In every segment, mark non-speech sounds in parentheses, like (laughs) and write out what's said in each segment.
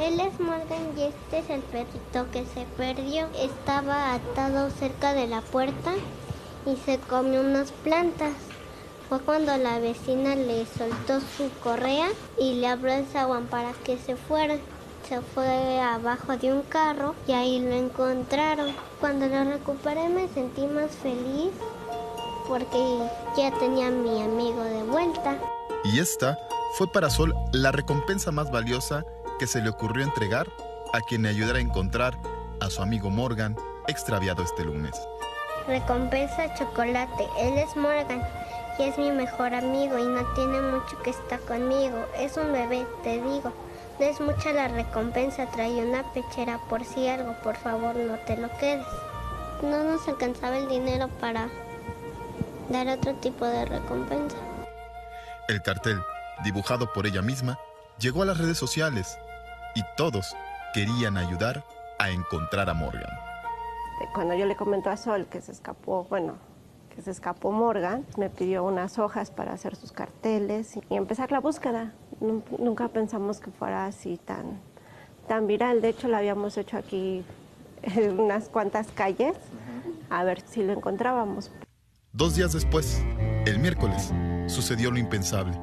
Él es Morgan y este es el perrito que se perdió. Estaba atado cerca de la puerta y se comió unas plantas. Fue cuando la vecina le soltó su correa y le abrió el zaguán para que se fuera. Se fue abajo de un carro y ahí lo encontraron. Cuando lo recuperé me sentí más feliz porque ya tenía a mi amigo de vuelta. Y esta fue para Sol la recompensa más valiosa que se le ocurrió entregar a quien le ayudara a encontrar a su amigo Morgan extraviado este lunes. Recompensa chocolate. Él es Morgan y es mi mejor amigo y no tiene mucho que estar conmigo. Es un bebé, te digo. No es mucha la recompensa, trae una pechera por si algo, por favor no te lo quedes. No nos alcanzaba el dinero para dar otro tipo de recompensa. El cartel, dibujado por ella misma, llegó a las redes sociales y todos querían ayudar a encontrar a Morgan. Cuando yo le comentó a Sol que se escapó, bueno, que se escapó Morgan, me pidió unas hojas para hacer sus carteles y empezar la búsqueda. Nunca pensamos que fuera así tan, tan viral. De hecho, la habíamos hecho aquí (laughs) en unas cuantas calles a ver si lo encontrábamos. Dos días después, el miércoles, sucedió lo impensable.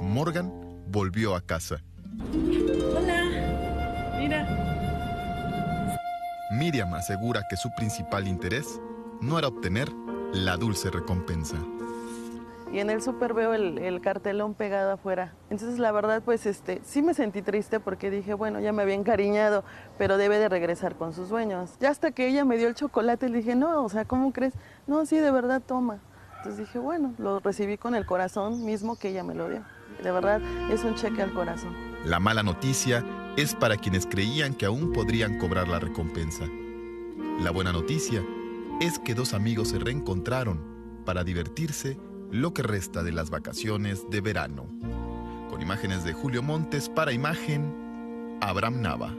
Morgan volvió a casa. Mira. Miriam asegura que su principal interés no era obtener la dulce recompensa. Y en el súper veo el, cartelón pegado afuera. Entonces la verdad pues este, sí me sentí triste porque dije, bueno, ya me había encariñado, pero debe de regresar con sus dueños. Ya hasta que ella me dio el chocolate, le dije, no, o sea, ¿cómo crees? No, sí, de verdad, toma. Entonces dije, bueno, lo recibí con el corazón mismo que ella me lo dio. De verdad, es un cheque al corazón. La mala noticia es para quienes creían que aún podrían cobrar la recompensa. La buena noticia es que dos amigos se reencontraron para divertirse lo que resta de las vacaciones de verano. Con imágenes de Julio Montes para imagen, Abraham Nava.